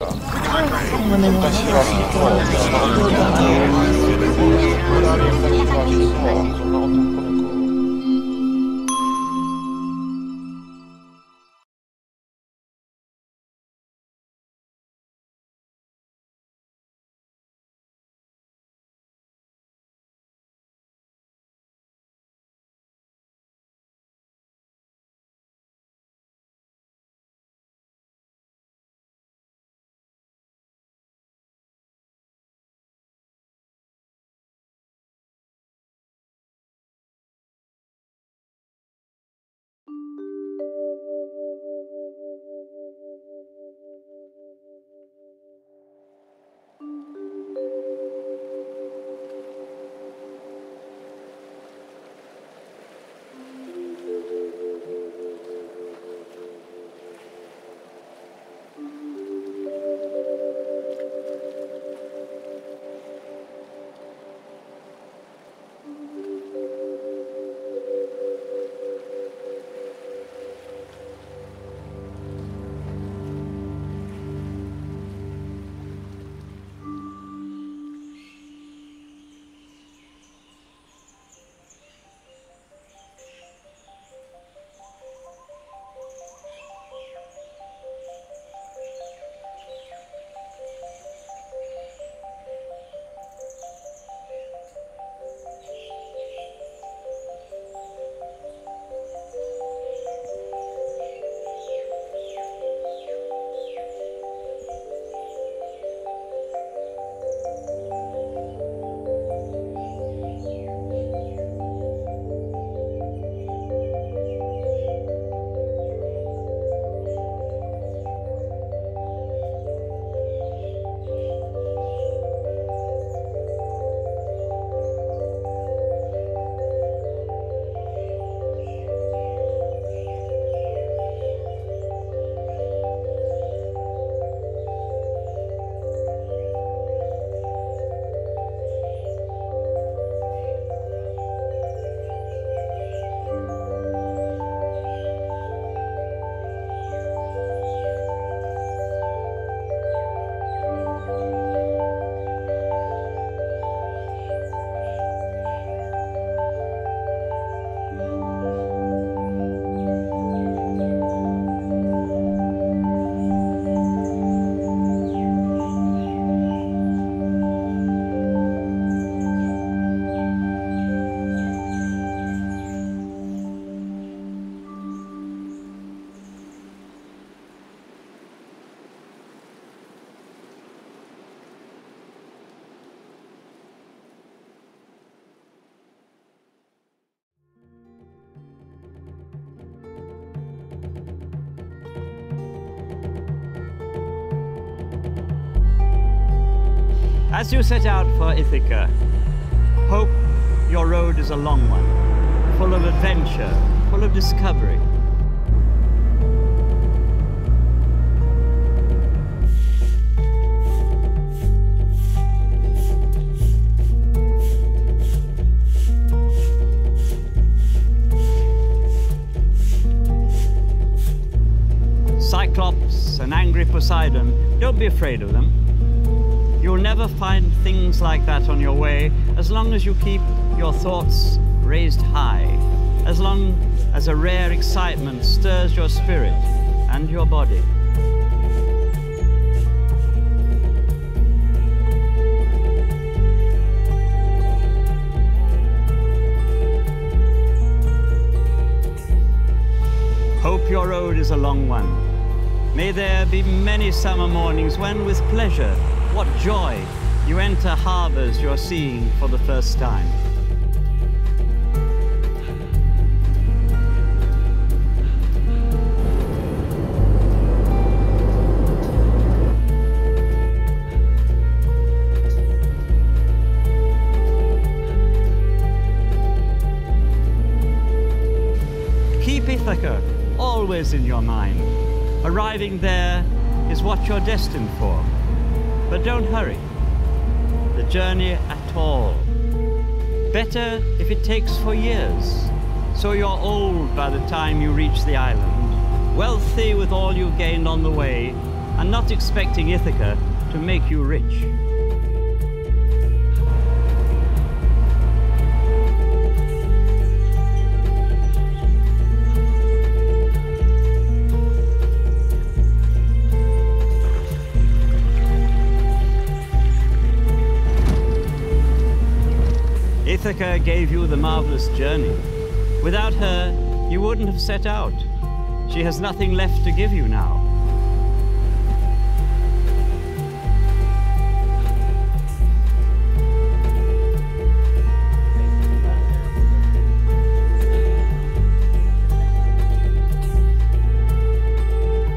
昔はそうだのた。As you set out for Ithaca, hope your road is a long one, full of adventure, full of discovery. Cyclops and angry Poseidon, don't be afraid of them. Never find things like that on your way as long as you keep your thoughts raised high, as long as a rare excitement stirs your spirit and your body. Hope your road is a long one. May there be many summer mornings when, with pleasure, what joy, you enter harbors you're seeing for the first time. Keep Ithaca always in your mind. Arriving there is what you're destined for. But don't hurry. The journey at all. Better if it takes for years, so you're old by the time you reach the island, wealthy with all you've gained on the way, and not expecting Ithaca to make you rich. Ithaca gave you the marvelous journey. Without her, you wouldn't have set out. She has nothing left to give you now.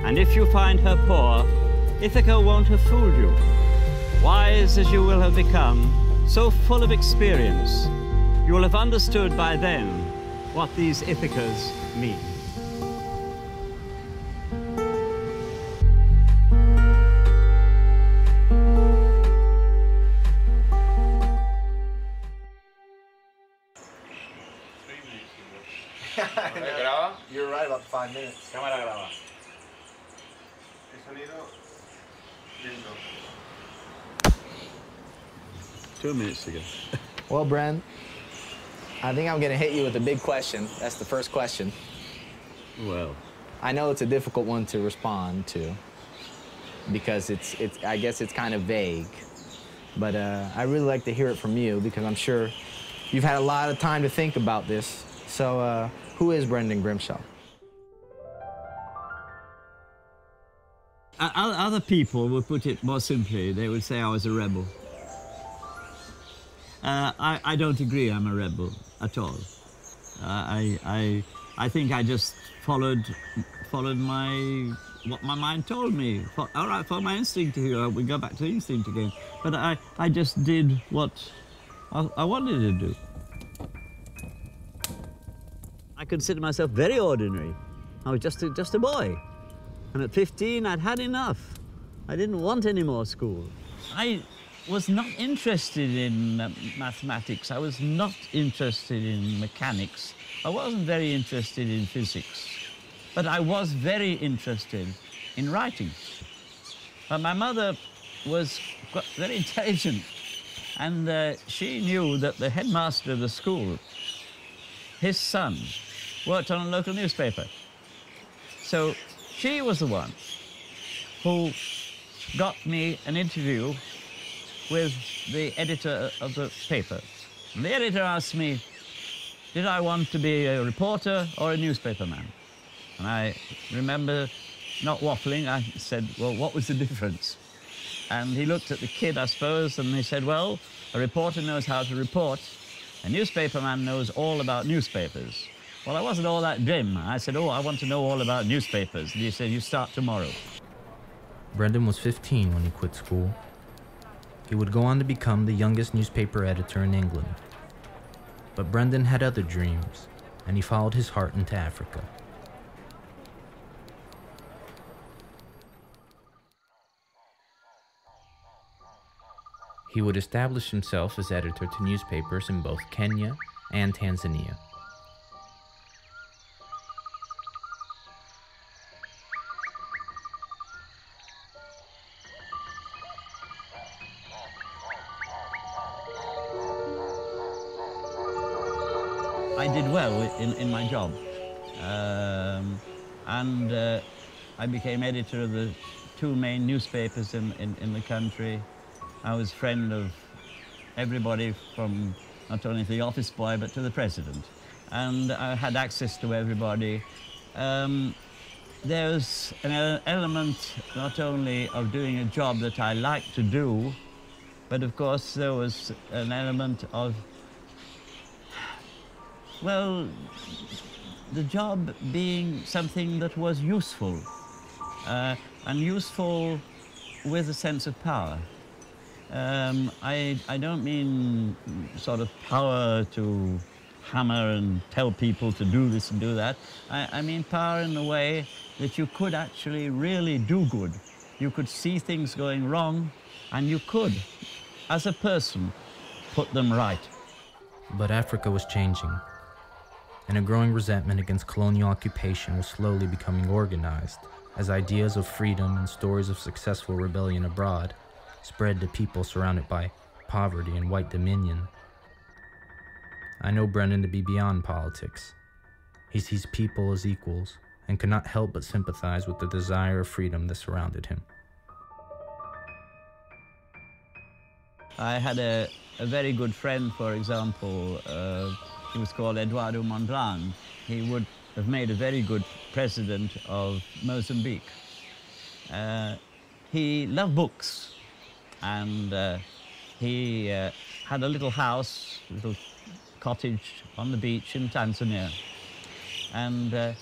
And if you find her poor, Ithaca won't have fooled you. Wise as you will have become, so full of experience, you will have understood by then what these Ithacas mean. ¿Graba? You're right about five minutes. Cámara graba. El sonido lento. Two minutes ago. Well, Bren, I think I'm gonna hit you with a big question. That's the first question. Well, I know it's a difficult one to respond to because it's, it's I guess it's kind of vague. But uh, I really like to hear it from you because I'm sure you've had a lot of time to think about this. So, uh, who is Brendan Grimshaw? O- Other people would put it more simply. They would say I was a rebel. Uh, I, I don't agree I'm a rebel at all. Uh, I, I, I think I just followed, followed my, what my mind told me. Fo- all right, follow my instinct here. We go back to instinct again. But I, I just did what I, I wanted to do. I consider myself very ordinary. I was just a, just a boy. And at 15, I'd had enough. I didn't want any more school. I was not interested in uh, mathematics. I was not interested in mechanics. I wasn't very interested in physics. But I was very interested in writing. But my mother was very intelligent. And uh, she knew that the headmaster of the school, his son, worked on a local newspaper. So she was the one who got me an interview with the editor of the paper. And the editor asked me, did I want to be a reporter or a newspaperman? And I remember not waffling, I said, well, what was the difference? And he looked at the kid, I suppose, and he said, well, a reporter knows how to report, a newspaperman knows all about newspapers. Well, I wasn't all that dim. I said, oh, I want to know all about newspapers. And he said, you start tomorrow. Brendan was 15 when he quit school. He would go on to become the youngest newspaper editor in England. But Brendan had other dreams, and he followed his heart into Africa. He would establish himself as editor to newspapers in both Kenya and Tanzania. Well in, in my job. Um, and uh, I became editor of the two main newspapers in, in, in the country. I was friend of everybody from not only the office boy but to the president. And I had access to everybody. Um, there's an element not only of doing a job that I like to do, but of course there was an element of well, the job being something that was useful, uh, and useful with a sense of power. Um, I, I don't mean sort of power to hammer and tell people to do this and do that. I, I mean power in the way that you could actually really do good. You could see things going wrong, and you could, as a person, put them right. But Africa was changing, and a growing resentment against colonial occupation was slowly becoming organized as ideas of freedom and stories of successful rebellion abroad spread to people surrounded by poverty and white dominion. I know Brendan to be beyond politics. He sees people as equals and could not help but sympathize with the desire of freedom that surrounded him. I had a, a very good friend, for example, uh, he was called Eduardo Mondlane. He would have made a very good president of Mozambique. Uh, he loved books and uh, he uh, had a little house, a little cottage on the beach in Tanzania. And uh,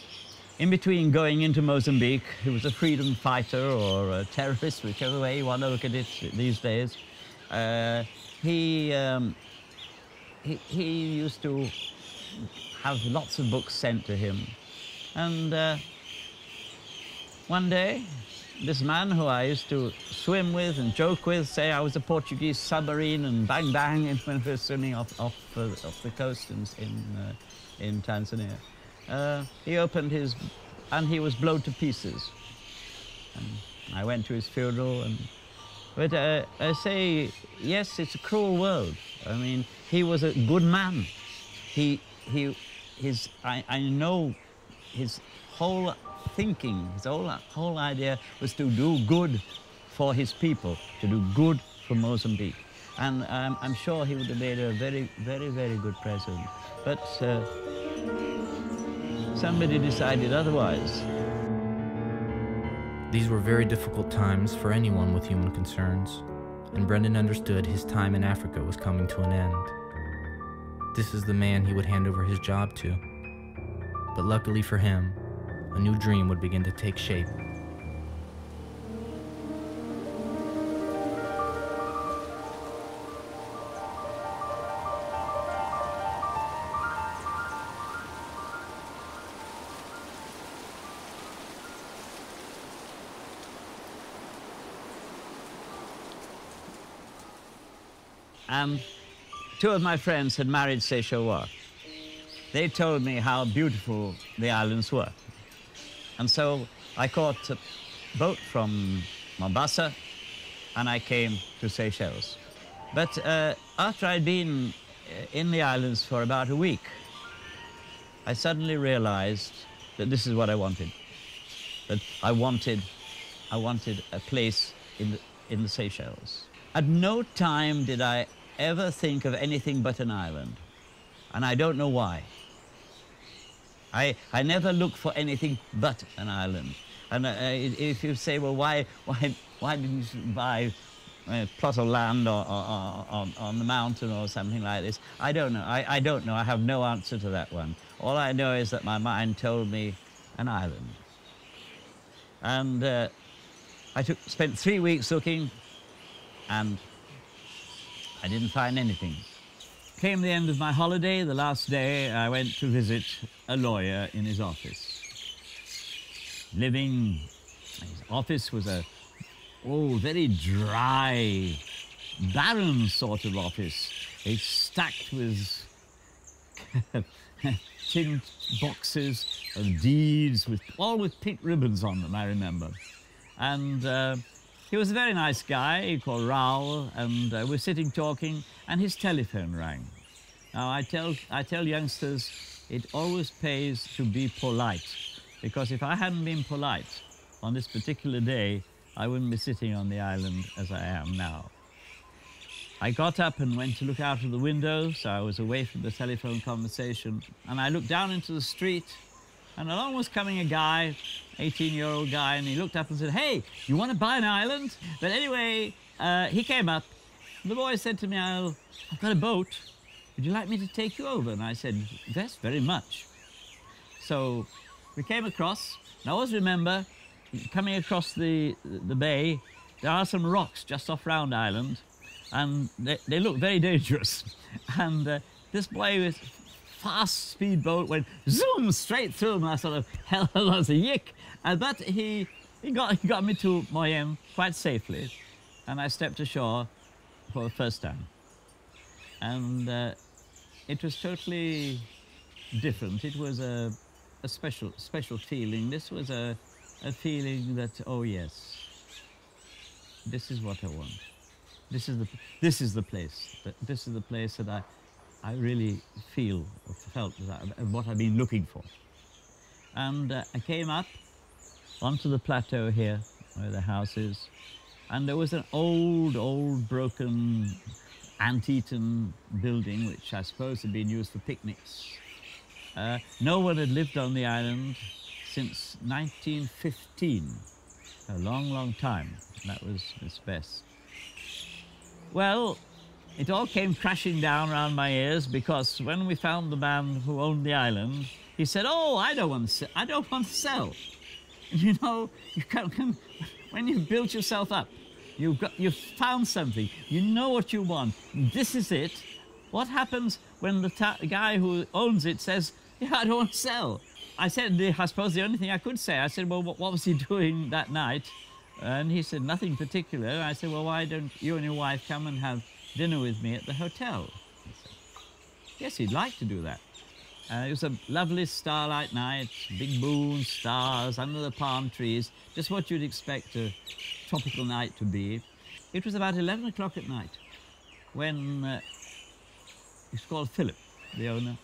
in between going into Mozambique, he was a freedom fighter or a terrorist, whichever way you want to look at it these days. Uh, he, um, he, he used to have lots of books sent to him. And uh, one day, this man who I used to swim with and joke with, say I was a Portuguese submarine and bang bang when we were swimming off, off, uh, off the coast in, in, uh, in Tanzania. Uh, he opened his, and he was blown to pieces. And I went to his funeral and but uh, I say, yes, it's a cruel world. I mean, he was a good man. He, he, his, I, I know his whole thinking, his whole, whole idea was to do good for his people, to do good for Mozambique. And I'm sure he would have made a very, very, very good president. But uh, somebody decided otherwise. These were very difficult times for anyone with human concerns, and Brendan understood his time in Africa was coming to an end. This is the man he would hand over his job to. But luckily for him, a new dream would begin to take shape. Um, two of my friends had married Seychelles. They told me how beautiful the islands were. And so I caught a boat from Mombasa and I came to Seychelles. But uh, after I'd been uh, in the islands for about a week, I suddenly realized that this is what I wanted. That I wanted, I wanted a place in the, in the Seychelles. At no time did I ever think of anything but an island. And I don't know why. I, I never look for anything but an island. And uh, if you say, well, why, why, why didn't you buy a plot of land or, on, on the mountain or something like this? I don't know. I, I don't know. I have no answer to that one. All I know is that my mind told me an island. And uh, I took, spent three weeks looking, and I didn't find anything. Came the end of my holiday, the last day, I went to visit a lawyer in his office. Living, his office was a, oh, very dry, barren sort of office. It's stacked with tin boxes of deeds, with all with pink ribbons on them, I remember. And uh, he was a very nice guy called Raoul, and uh, we're sitting talking, and his telephone rang. Now, I tell, I tell youngsters, it always pays to be polite, because if I hadn't been polite on this particular day, I wouldn't be sitting on the island as I am now. I got up and went to look out of the window, so I was away from the telephone conversation, and I looked down into the street, and along was coming a guy, 18 year old guy, and he looked up and said, Hey, you want to buy an island? But anyway, uh, he came up. The boy said to me, I've got a boat. Would you like me to take you over? And I said, Yes, very much. So we came across. And I always remember coming across the, the bay, there are some rocks just off Round Island, and they, they look very dangerous. And uh, this boy was fast speedboat went zoom straight through him. I sort of held as a yick. And, but he, he, got, he got me to Moyenne quite safely. And I stepped ashore for the first time. And uh, it was totally different. It was a, a special, special feeling. This was a, a feeling that, oh yes, this is what I want. This is the, this is the place. This is the place that I, I really feel, or felt that I, what I've been looking for. And uh, I came up onto the plateau here, where the house is, and there was an old, old, broken, ant-eaten building, which I suppose had been used for picnics. Uh, no one had lived on the island since 1915, a long, long time. That was Miss Bess. Well, it all came crashing down around my ears because when we found the man who owned the island, he said, "Oh, I don't want to. se- I don't want to sell. You know, you can, when you've built yourself up, you've got, you've found something. You know what you want. This is it. What happens when the guy who owns it says, "Yeah, I don't want to sell"? I said, I suppose the only thing I could say, I said, well, what, what was he doing that night? And he said, nothing particular. I said, well, why don't you and your wife come and have dinner with me at the hotel? He said, yes, he'd like to do that. Uh, it was a lovely starlight night, big moon, stars under the palm trees, just what you'd expect a tropical night to be. It was about 11 o'clock at night when uh, he's called Philip, the owner,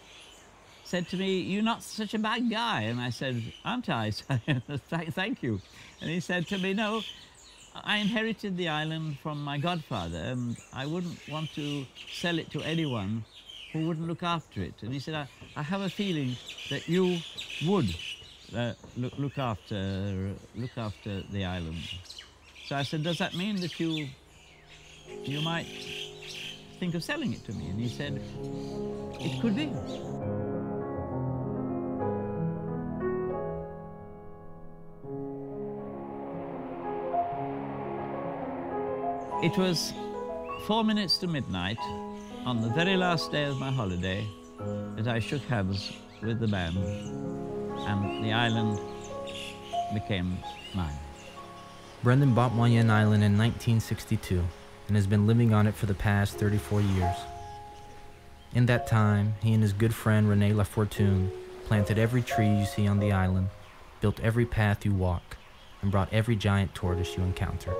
said to me, You're not such a bad guy. And I said, Aren't I? Thank you. And he said to me, No, I inherited the island from my godfather, and I wouldn't want to sell it to anyone who wouldn't look after it. And he said, I, I have a feeling that you would uh, look, look after look after the island. So I said, Does that mean that you you might think of selling it to me? And he said, It could be. It was four minutes to midnight on the very last day of my holiday that I shook hands with the man and the island became mine. Brendan bought Moyenne Island in 1962 and has been living on it for the past 34 years. In that time, he and his good friend Rene Lafortune planted every tree you see on the island, built every path you walk, and brought every giant tortoise you encounter.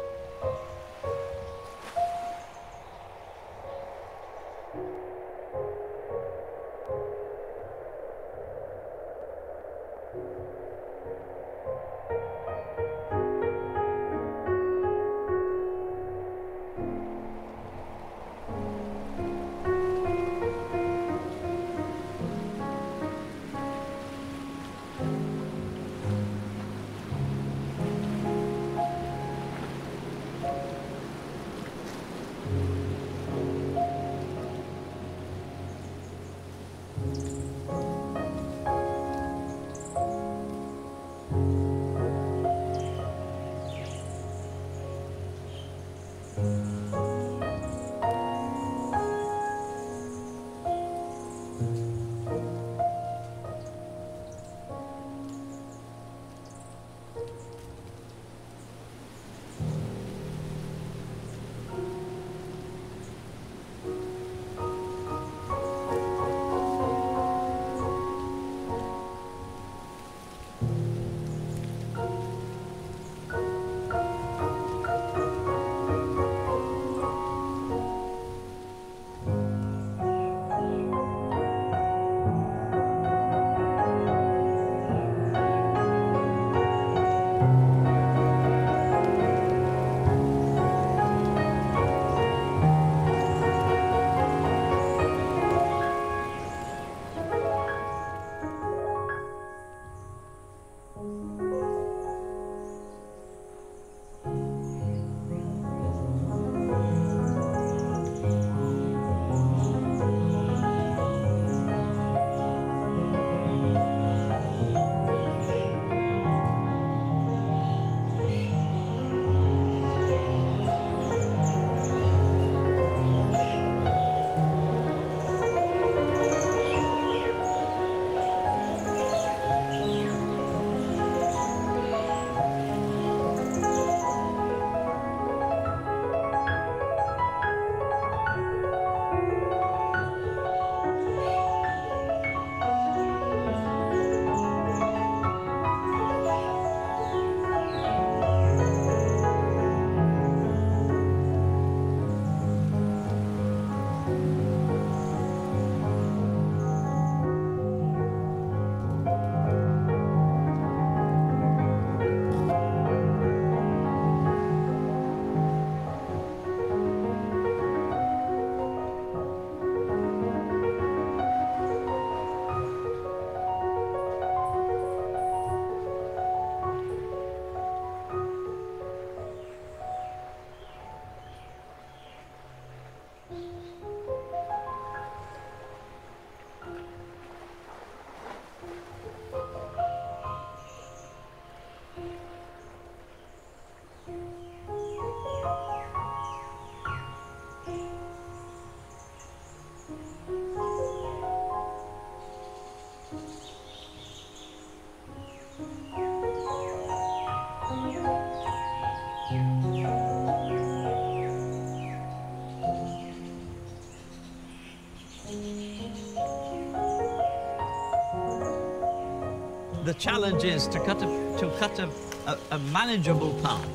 Challenge is to cut a, to cut a, a, a manageable path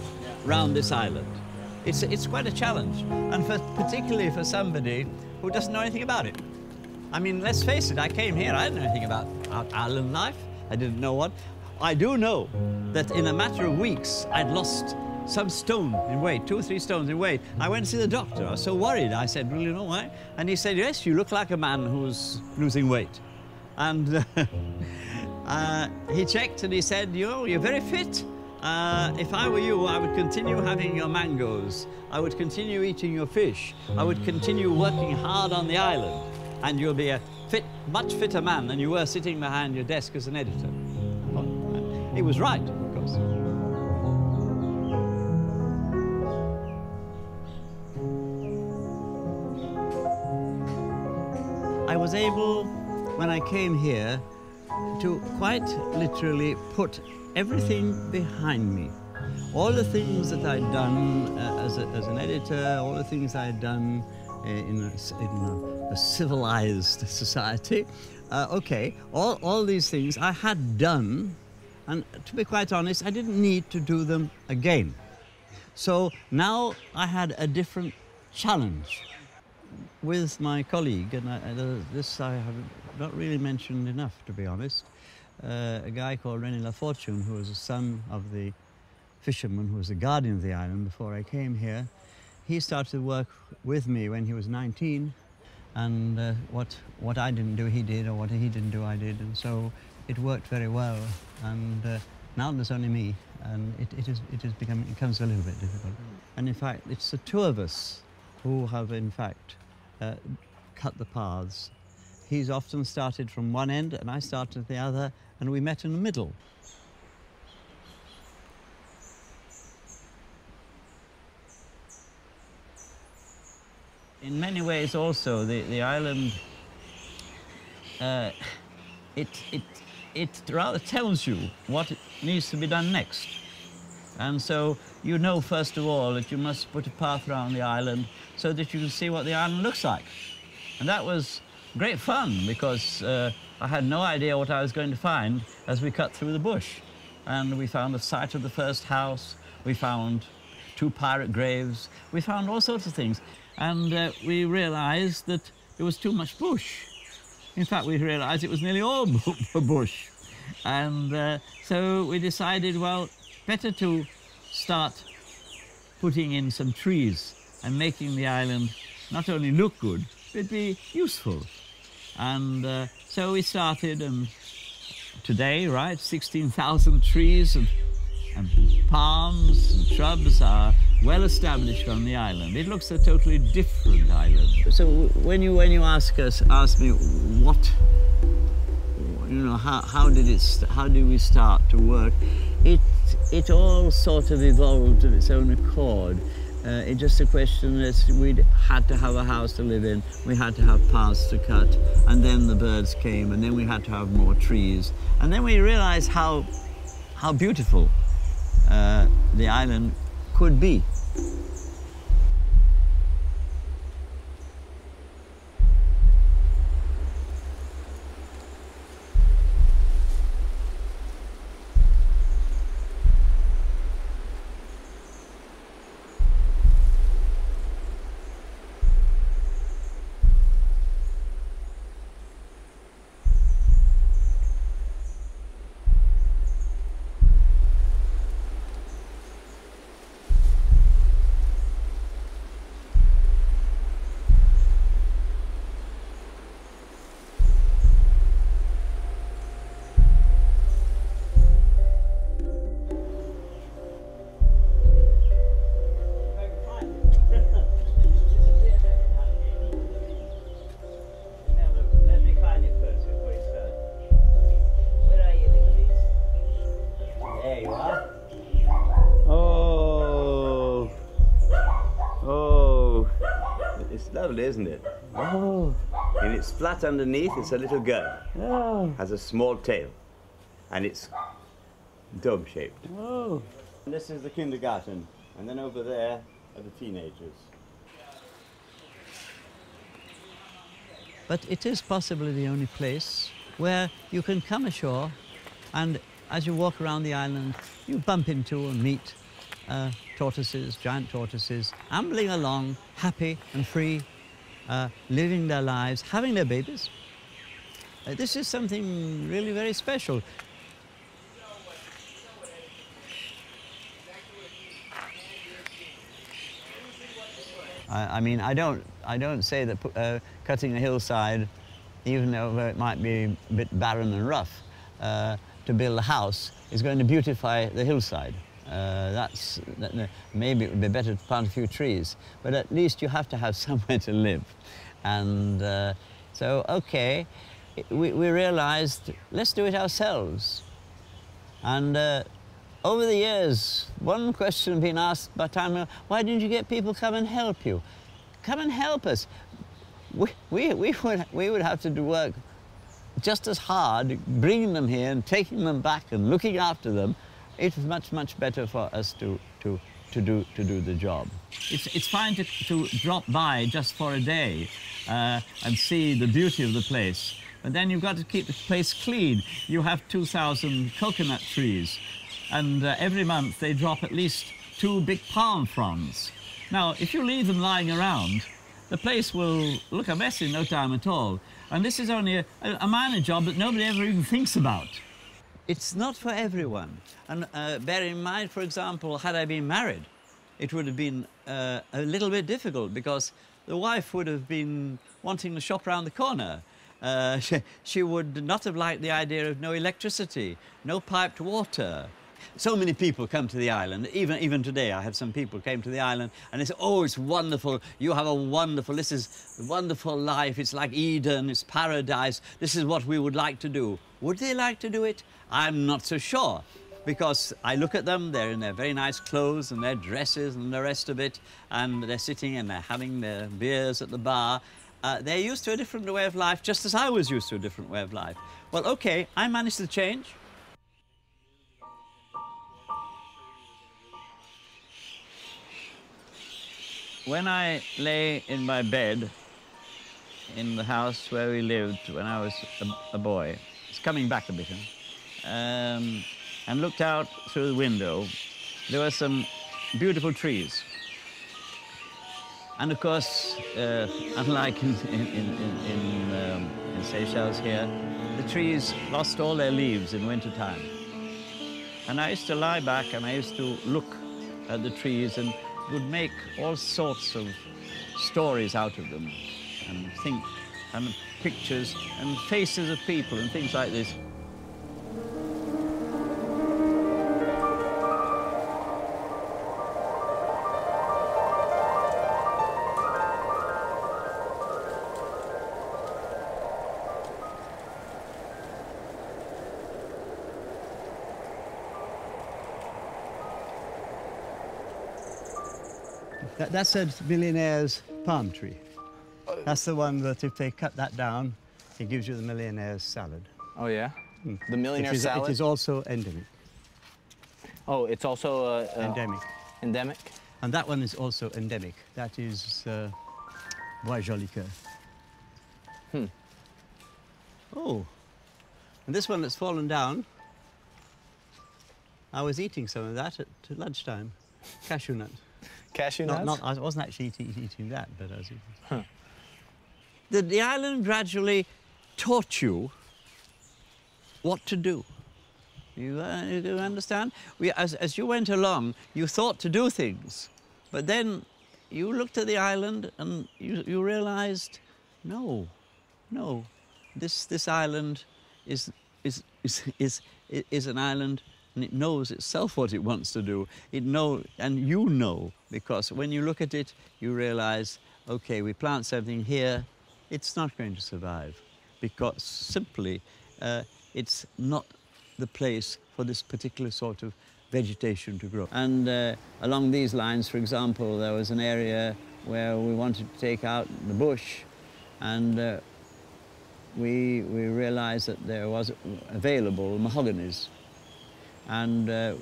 round this island. It's, it's quite a challenge, and for, particularly for somebody who doesn't know anything about it. I mean, let's face it, I came here, I didn't know anything about island life. I didn't know what. I do know that in a matter of weeks, I'd lost some stone in weight, two or three stones in weight. I went to see the doctor. I was so worried. I said, Well, you know why? And he said, Yes, you look like a man who's losing weight. And uh, he checked and he said, You know, you're very fit. Uh, if I were you, I would continue having your mangoes. I would continue eating your fish. I would continue working hard on the island. And you'll be a fit, much fitter man than you were sitting behind your desk as an editor. He was right, of course. I was able, when I came here, to quite literally put everything behind me. All the things that I'd done uh, as, a, as, an editor, all the things I'd done uh, in, a, in a, a, civilized society, uh, okay, all, all these things I had done, and to be quite honest, I didn't need to do them again. So now I had a different challenge with my colleague, and I, uh, this I have not really mentioned enough, to be honest, uh, a guy called René Lafortune, who was a son of the fisherman who was the guardian of the island before I came here. He started to work with me when he was 19, and uh, what, what I didn't do, he did, or what he didn't do, I did, and so it worked very well. And uh, now there's only me, and it, it, is, it, is becoming, it becomes a little bit difficult. And in fact, it's the two of us who have, in fact, uh, cut the paths. He's often started from one end, and I started at the other, and we met in the middle. In many ways also, the, the island, uh, it, it, it rather tells you what needs to be done next. And so you know, first of all, that you must put a path around the island so that you can see what the island looks like. And that was great fun because uh, I had no idea what I was going to find as we cut through the bush. And we found the site of the first house, we found two pirate graves, we found all sorts of things. And uh, we realized that there was too much bush. In fact, we realized it was nearly all bush. And uh, so we decided, well, better to start putting in some trees and making the island not only look good, but be useful. And uh, so we started, and today, right, 16,000 trees and, and palms and shrubs are well established on the island. It looks a totally different island. So when you when you ask us ask me what you know how how did it how did we start to work, it it all sort of evolved of its own accord. Uh, it's just a question that we had to have a house to live in, we had to have paths to cut, and then the birds came, and then we had to have more trees. And then we realized how, how beautiful uh, the island could be. Isn't it? Oh. And it's flat underneath, it's a little girl. Oh. Has a small tail. And it's dome shaped. Oh. And this is the kindergarten. And then over there are the teenagers. But it is possibly the only place where you can come ashore And as you walk around the island, you bump into and meet uh, tortoises, giant tortoises, ambling along, happy and free, uh, living their lives, having their babies. Uh, this is something really very special. I, I mean, I don't, I don't say that uh, cutting a hillside, even though it might be a bit barren and rough, uh, to build a house is going to beautify the hillside. Uh, that's that, maybe it would be better to plant a few trees, but at least you have to have somewhere to live. And uh, so, okay, we, we realized let's do it ourselves. And uh, over the years, one question been asked by time, why didn't you get people come and help you? Come and help us. We, we, we, would, we would have to do work just as hard bringing them here and taking them back and looking after them. It's much, much better for us to, to, to, do, to do the job. It's, it's fine to, to drop by just for a day uh, and see the beauty of the place. But then you've got to keep the place clean. You have 2,000 coconut trees, and uh, every month they drop at least two big palm fronds. Now, if you leave them lying around, the place will look a mess in no time at all. And this is only a, a minor job that nobody ever even thinks about. It's not for everyone. And uh, bear in mind, for example, had I been married, it would have been uh, a little bit difficult because the wife would have been wanting to shop around the corner. Uh, she, she, would not have liked the idea of no electricity, no piped water. So many people come to the island. Even, even today, I have some people came to the island and they say, oh, it's wonderful. You have a wonderful, this is wonderful life. It's like Eden, it's paradise. This is what we would like to do. Would they like to do it? I'm not so sure because I look at them, they're in their very nice clothes and their dresses and the rest of it, and they're sitting and they're having their beers at the bar. Uh, they're used to a different way of life, just as I was used to a different way of life. Well, okay, I managed to change. When I lay in my bed in the house where we lived when I was a, a boy, it's coming back a bit, um, and looked out through the window, there were some beautiful trees. And of course, uh, unlike in, in, in, in, um, in Seychelles here, the trees lost all their leaves in wintertime. And I used to lie back and I used to look at the trees and would make all sorts of stories out of them and think and pictures and faces of people and things like this. That's a millionaire's palm tree. That's the one that if they cut that down, it gives you the millionaire's salad. Oh, yeah? Hmm. The millionaire it is, salad? It is also endemic. Oh, it's also uh, uh, endemic. Endemic? And that one is also endemic. That is uh, Bois Jolicoeur. Hmm. Oh, and this one that's fallen down, I was eating some of that at lunchtime. Cashew nut. Cashew nuts? Not, not, I wasn't actually eating, eating that, but I was eating. Huh. The, the island gradually taught you what to do. You, uh, you understand? We, as, as you went along, you thought to do things, but then you looked at the island and you, you realized, no, no, this, this island is, is, is, is, is an island and it knows itself what it wants to do. It know, and you know, because when you look at it, you realize, okay, we plant something here, it's not going to survive because simply uh, it's not the place for this particular sort of vegetation to grow. And uh, along these lines, for example, there was an area where we wanted to take out the bush and uh, we, we realized that there was available mahoganies and uh,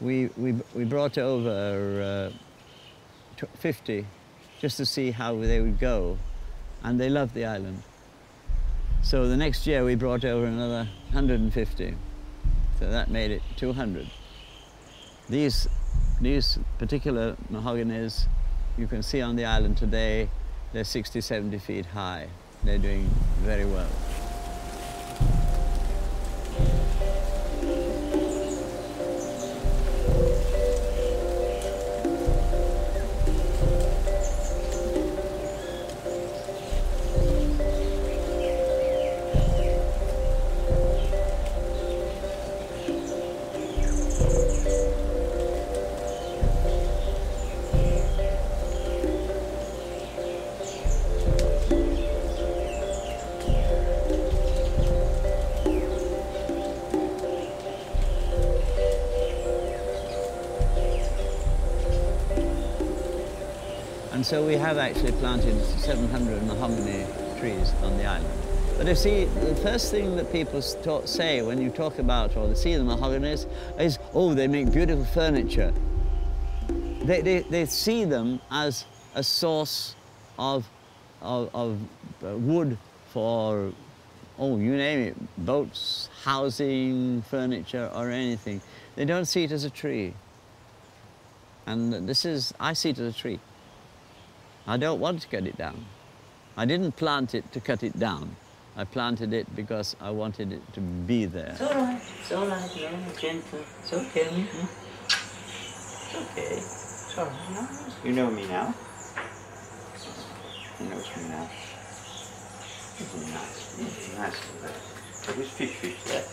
we, we, we brought over uh, 50 just to see how they would go, and they loved the island. So the next year we brought over another 150. So that made it 200. These, these particular mahoganies you can see on the island today, they're 60, 70 feet high. They're doing very well. So we have actually planted 700 mahogany trees on the island. But you see, the first thing that people talk, say when you talk about or they see the mahoganies is, oh, they make beautiful furniture. They, they, they see them as a source of, of, of uh, wood for, oh, you name it, boats, housing, furniture, or anything. They don't see it as a tree. And this is, I see it as a tree. I don't want to cut it down. I didn't plant it to cut it down. I planted it because I wanted it to be there. It's all right. It's all right. You're gentle. It's okay. hmm? It's okay. It's all right. You know me now. You know me now. Isn't nice? It's nice in there. There was fish fish there.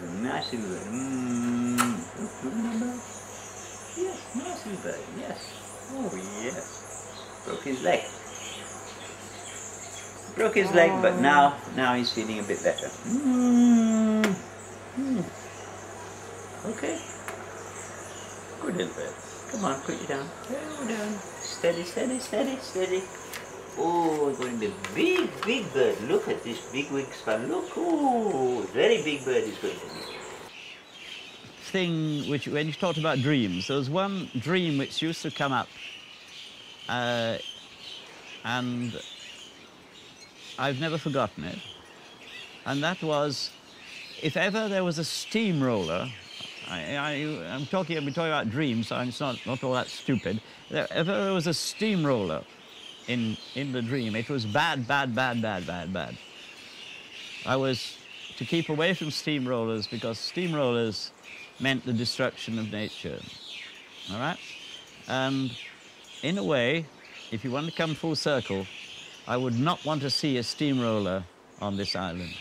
There's a nice in there. Mmm. Yes, nice in there. Yes. Oh, yes. Broke his leg. Broke his leg, but now, now he's feeling a bit better. Mm. Mm. Okay. Good little bird. Come on, put you down. Go down. Steady, steady, steady, steady. Oh, we're going to be a big, big bird. Look at this big wingspan. Look, oh, very big bird is going to be. Thing which, when you talked about dreams, there was one dream which used to come up, uh, and I've never forgotten it. And that was, if ever there was a steamroller, I, I'm talking, I've talking about dreams, so it's not, not all that stupid. If ever there was a steamroller in, in the dream, it was bad, bad, bad, bad, bad, bad. I was to keep away from steamrollers because steamrollers meant the destruction of nature. All right? And in a way, if you want to come full circle, I would not want to see a steamroller on this island.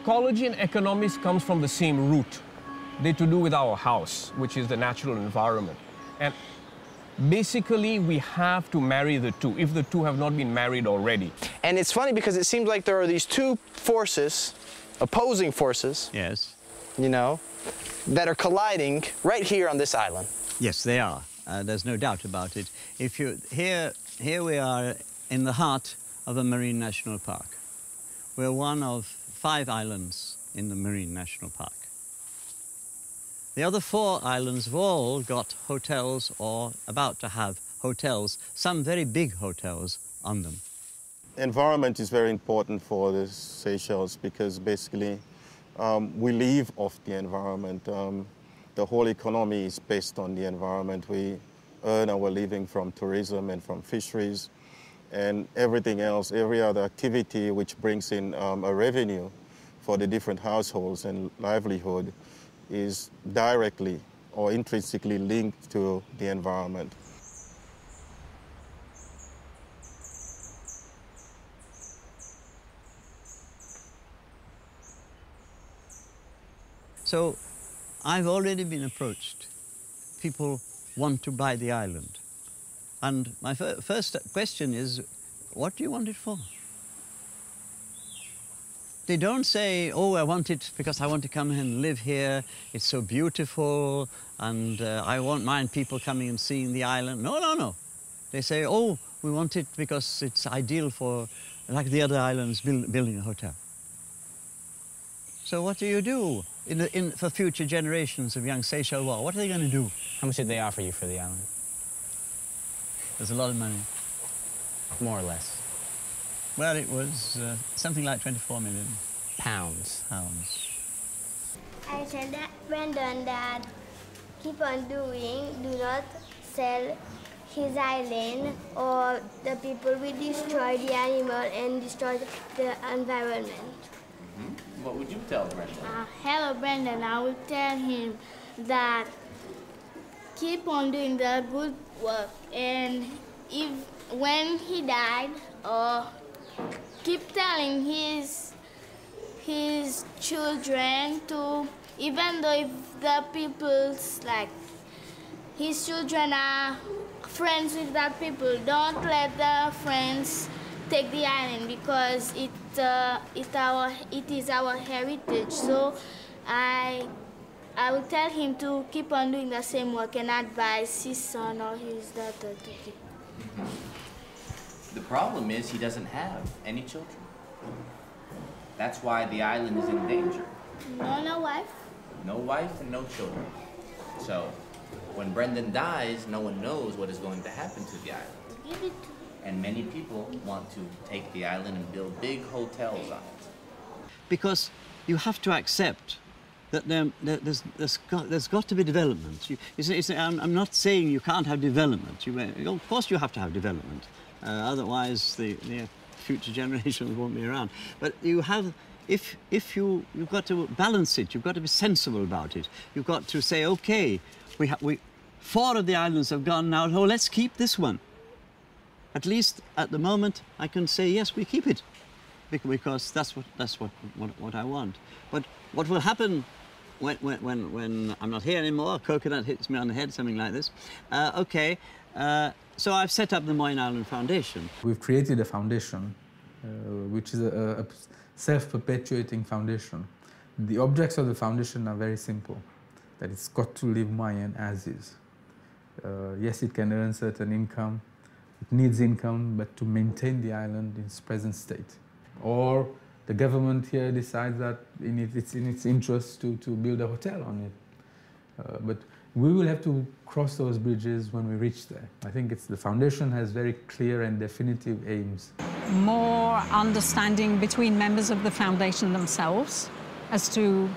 Ecology and economics comes from the same root. They're to do with our house, which is the natural environment. And basically, we have to marry the two, if the two have not been married already. And it's funny because it seems like there are these two forces, opposing forces, Yes. you know, that are colliding right here on this island. Yes, they are. Uh, there's no doubt about it. If you here, here we are in the heart of a marine national park. We're one of five islands in the marine national park. The other four islands have all got hotels or about to have hotels, some very big hotels on them. Environment is very important for the Seychelles because basically um, we live off the environment. Um, the whole economy is based on the environment. We earn our living from tourism and from fisheries and everything else, every other activity which brings in um, a revenue for the different households and livelihood is directly or intrinsically linked to the environment. So I've already been approached. People want to buy the island. And my fir first question is, what do you want it for? They don't say, oh, I want it because I want to come and live here. It's so beautiful and uh, I won't mind people coming and seeing the island. No, no, no. They say, oh, we want it because it's ideal for, like the other islands, build, building a hotel. So what do you do in the, in, for future generations of young Seychelles? What are they going to do? How much did they offer you for the island? There's a lot of money. More or less. Well, it was uh, something like 24 million Pounds. pounds. I said that Brandon that keep on doing, do not sell his island or the people will destroy the animal and destroy the environment. What would you tell Brenda? Uh, hello Brandon, I will tell him that keep on doing the good work and if when he died or keep telling his his children to even though if the people's like his children are friends with that people don't let the friends take the island because it uh, it our it is our heritage. So i I will tell him to keep on doing the same work and advise his son or his daughter to keep. The problem is he doesn't have any children. That's why the island is in danger. No, no wife. No wife and no children. So when Brendon dies, no one knows what is going to happen to the island. Give it to And many people want to take the island and build big hotels on it. Because you have to accept that there, there, there's, there's, got, there's got to be development. You, I'm, I'm not saying you can't have development. You, of course you have to have development. Uh, otherwise the, the future generations won't be around. But you have, if, if you, you've got to balance it, you've got to be sensible about it. You've got to say, okay, we, ha- we, four of the islands have gone now, oh, let's keep this one. At least at the moment, I can say, yes, we keep it. Because that's what, that's what, what, what I want. But what will happen when, when, when, when I'm not here anymore, coconut hits me on the head, something like this. Uh, okay, uh, so I've set up the Moyenne Island Foundation. We've created a foundation, uh, which is a, a self-perpetuating foundation. The objects of the foundation are very simple, that it's got to live Moyenne as is. Uh, yes, it can earn certain income, it needs income, but to maintain the island in its present state. Or the government here decides that in it, it's in its interest to, to build a hotel on it. Uh, but we will have to cross those bridges when we reach there. I think it's the foundation has very clear and definitive aims. more understanding between members of the foundation themselves as to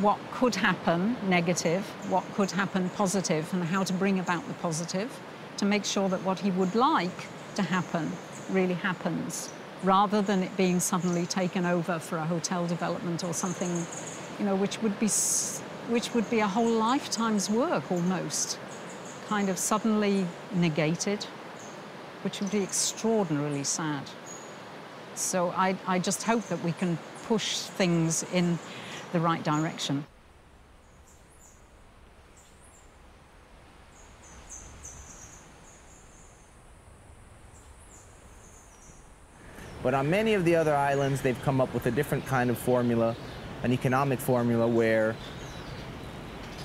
what could happen negative, what could happen positive, and how to bring about the positive to make sure that what he would like to happen really happens, rather than it being suddenly taken over for a hotel development or something, you know, which would be which would be a whole lifetime's work almost, kind of suddenly negated which would be extraordinarily sad. So I, I just hope that we can push things in the right direction. But on many of the other islands, they've come up with a different kind of formula, an economic formula where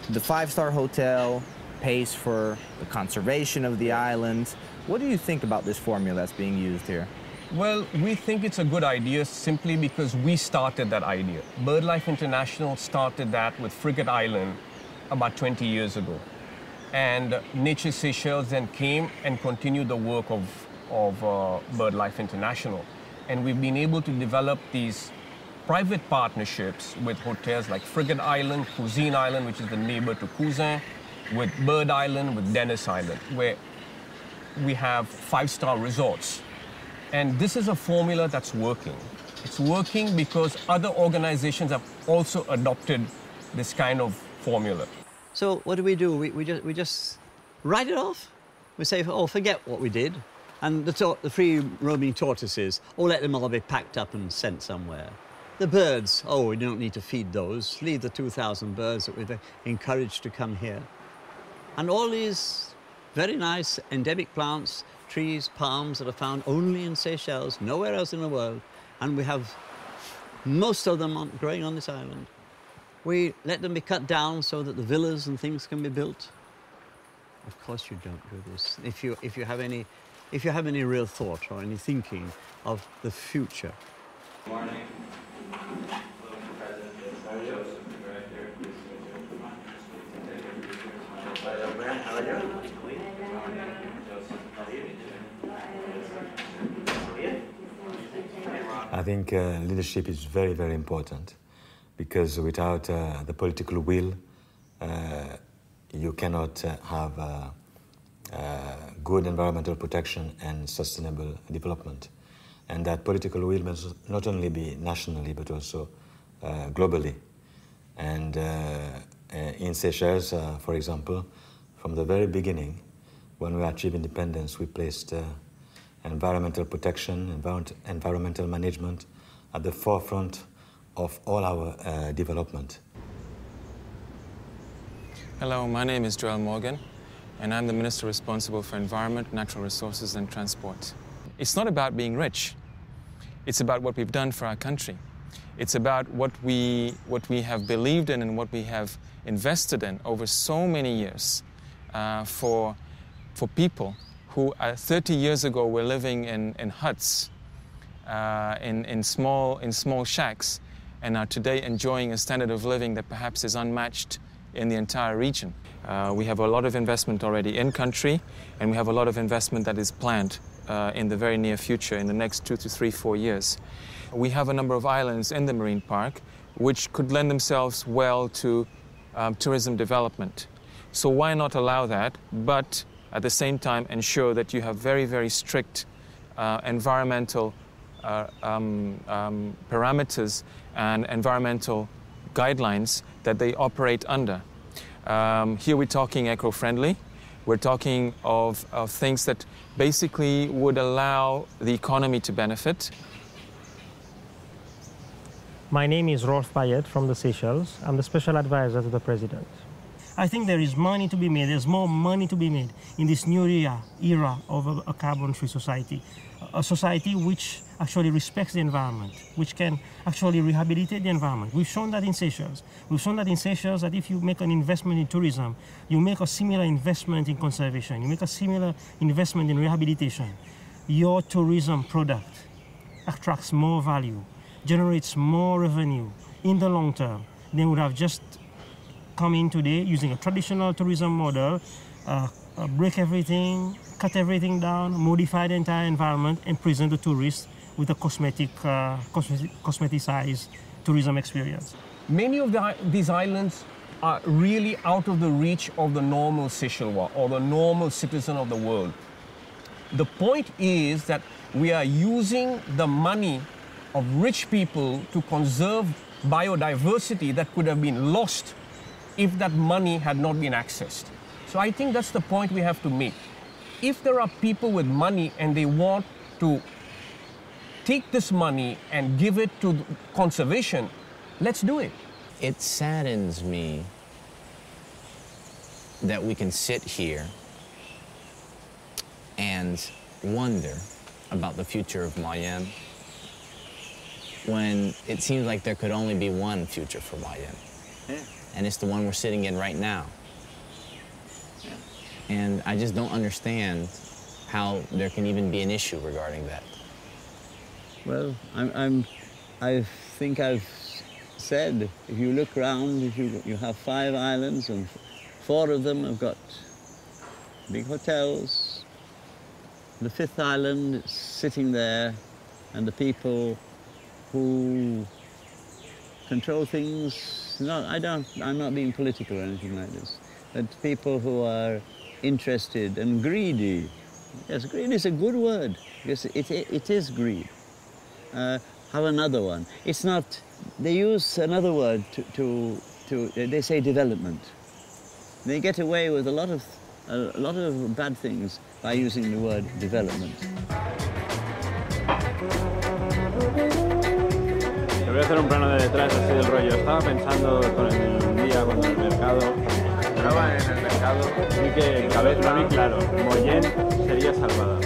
the five-star hotel pays for the conservation of the island. What do you think about this formula that's being used here? Well, we think it's a good idea simply because we started that idea. BirdLife International started that with Frigate Island about 20 years ago. And Nature Seychelles then came and continued the work of, of uh, BirdLife International. And we've been able to develop these private partnerships with hotels like Frigate Island, Cousine Island, which is the neighbor to Cousin, with Bird Island, with Denis Island, where we have five-star resorts. And this is a formula that's working. It's working because other organizations have also adopted this kind of formula. So what do we do? We, we, just, we just write it off? We say, oh, forget what we did. And the, the free roaming tortoises, oh, let them all be packed up and sent somewhere. The birds, oh, we don't need to feed those. Leave the 2,000 birds that we've encouraged to come here. And all these very nice endemic plants, trees, palms that are found only in Seychelles, nowhere else in the world, and we have most of them growing on this island. We let them be cut down so that the villas and things can be built. Of course you don't do this. If you, if you, have, any, if you have any real thought or any thinking of the future. Morning. I think uh, leadership is very, very important because without uh, the political will, uh, you cannot uh, have uh, Uh, good environmental protection and sustainable development. And that political will must not only be nationally but also uh, globally. And uh, in Seychelles, for example, from the very beginning, when we achieved independence, we placed environmental protection, environment, environmental management at the forefront of all our uh, development. Hello, my name is Joel Morgan, and I'm the Minister responsible for Environment, Natural Resources and Transport. It's not about being rich. It's about what we've done for our country. It's about what we, what we have believed in and what we have invested in over so many years uh, for, for people who uh, 30 years ago were living in, in huts, uh, in, in, small, in small shacks, and are today enjoying a standard of living that perhaps is unmatched in the entire region. Uh, we have a lot of investment already in country, and we have a lot of investment that is planned uh, in the very near future, in the next two to three, four years. We have a number of islands in the marine park which could lend themselves well to um, tourism development. So why not allow that, but at the same time ensure that you have very, very strict uh, environmental uh, um, um, parameters and environmental guidelines that they operate under. Um, here we're talking eco-friendly. We're talking of, of things that basically would allow the economy to benefit. My name is Rolf Payet from the Seychelles. I'm the special advisor to the president. I think there is money to be made. There's more money to be made in this new era, era of a, a carbon-free society, a society which actually respects the environment, which can actually rehabilitate the environment. We've shown that in Seychelles. We've shown that in Seychelles that if you make an investment in tourism, you make a similar investment in conservation, you make a similar investment in rehabilitation, your tourism product attracts more value, generates more revenue in the long term than would have just come in today using a traditional tourism model, uh, uh, break everything, cut everything down, modify the entire environment, and present the tourists with a cosmetic, uh, cosmetic cosmeticized tourism experience. Many of the, these islands are really out of the reach of the normal Seychellois or the normal citizen of the world. The point is that we are using the money of rich people to conserve biodiversity that could have been lost if that money had not been accessed. So I think that's the point we have to make. If there are people with money and they want to take this money and give it to conservation, let's do it. It saddens me that we can sit here and wonder about the future of Moyenne when it seems like there could only be one future for Moyenne. Yeah and it's the one we're sitting in right now. And I just don't understand how there can even be an issue regarding that. Well, I'm, I'm, I think I've said, if you look around, if you, you have five islands and four of them have got big hotels. The fifth island is sitting there and the people who control things. No, I don't. I'm not being political or anything like this. But people who are interested and greedy. Yes, greed is a good word because it, it, is greed. Uh, have another one. It's not. They use another word to, to, to. They say development. They get away with a lot of a lot of bad things by using the word development. Voy a hacer un plano de detrás así del rollo. Estaba pensando con el día cuando el mercado entraba en el mercado y que cabeza vi claro, Moyen sería salvada.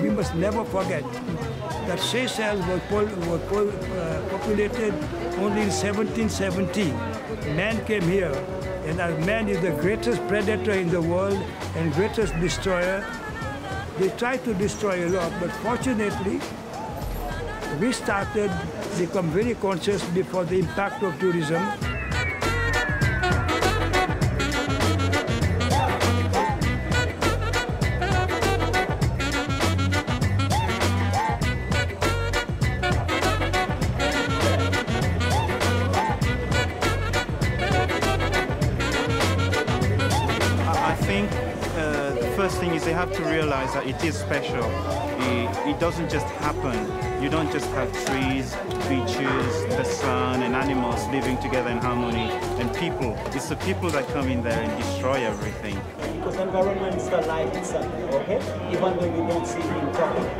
We must never forget that Seychelles was, uh, populated only in 1770. Man came here, and as man is the greatest predator in the world and greatest destroyer. They tried to destroy a lot, but fortunately, we started become very conscious before the impact of tourism. Realize that it is special. It, it doesn't just happen. You don't just have trees, beaches, the sun, and animals living together in harmony, and people. It's the people that come in there and destroy everything. Because environment is the life itself, okay? Even though you don't see him coming.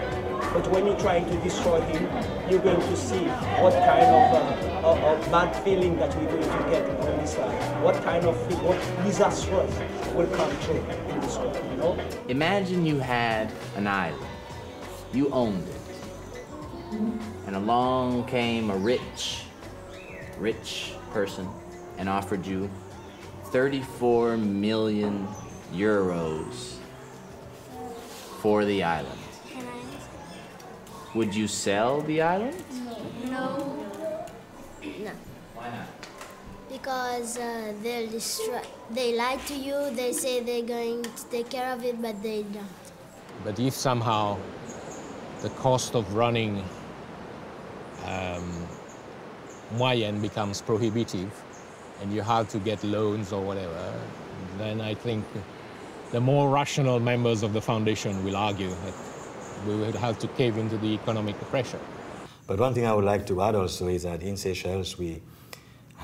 But when you try to destroy him, you're going to see what kind of, uh, of, of bad feeling that we're going to get on. What kind of thing, what disastrous will come true in this world, you know? Imagine you had an island. You owned it. And along came a rich, rich person and offered you 34 million euros for the island. Would you sell the island? No. No. Why not? Because uh, they'll destroy. They lie to you. They say they're going to take care of it, but they don't. But if somehow the cost of running um, Moyenne becomes prohibitive and you have to get loans or whatever, then I think the more rational members of the foundation will argue that we would have to cave into the economic pressure. But one thing I would like to add also is that in Seychelles we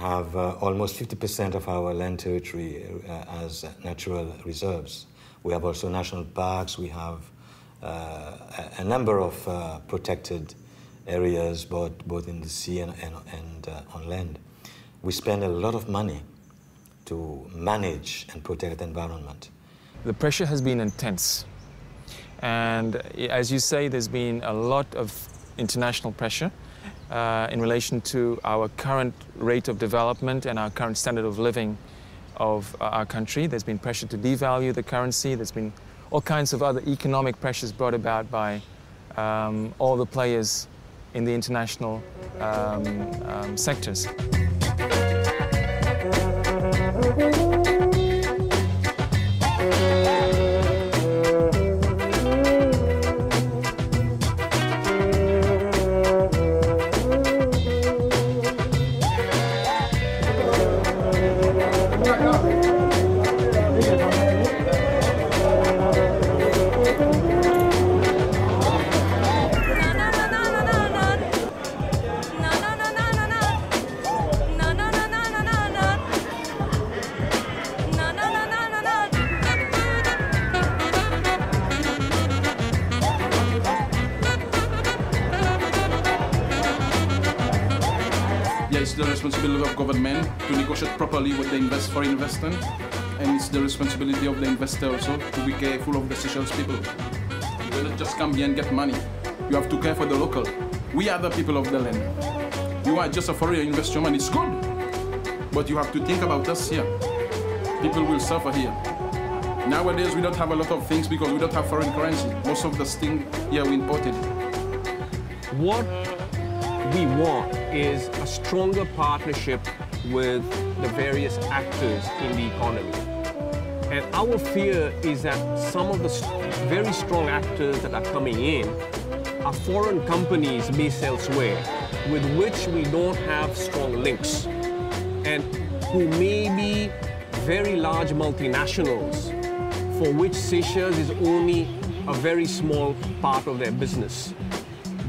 have uh, almost 50% of our land territory uh, as natural reserves. We have also national parks, we have uh, a, number of uh, protected areas, both, both in the sea and, and, and uh, on land. We spend a lot of money to manage and protect the environment. The pressure has been intense. And as you say, there's been a lot of international pressure uh, in relation to our current rate of development and our current standard of living of uh, our country. There's been pressure to devalue the currency. There's been all kinds of other economic pressures brought about by um, all the players in the international um, um, sectors. It's the responsibility of government to negotiate properly with the invest for investment, and it's the responsibility of the investor also to be careful of the Seychelles people. You cannot just come here and get money. You have to care for the local. We are the people of the land. You are just a foreign investor, and it's good, but you have to think about us here. People will suffer here. Nowadays, we don't have a lot of things because we don't have foreign currency. Most of the things here we imported. What we want is a stronger partnership with the various actors in the economy. And our fear is that some of the very strong actors that are coming in are foreign companies based elsewhere with which we don't have strong links and who may be very large multinationals for which Seychelles is only a very small part of their business.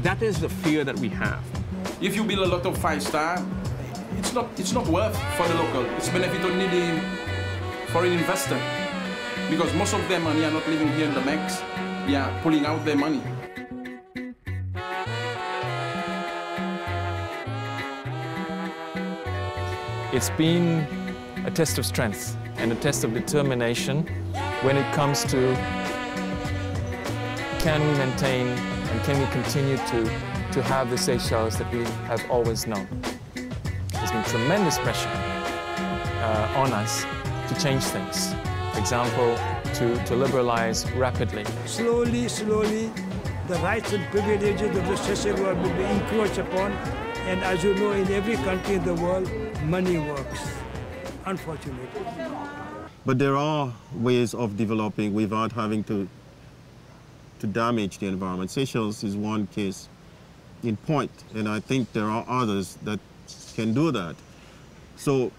That is the fear that we have. If you build a lot of five star, it's not it's not worth for the local. It's benefit only the foreign investor. Because most of their money are not living here in the max. They are pulling out their money. It's been a test of strength and a test of determination when it comes to can we maintain and can we continue to, to have the Seychelles that we have always known. There's been tremendous pressure uh, on us to change things. For example, to, to liberalize rapidly. Slowly, slowly, the rights and privileges of the Seychelles will be encroached upon. And as you know, in every country in the world, money works, unfortunately. But there are ways of developing without having to, to damage the environment. Seychelles is one case in point, and I think there are others that can do that. So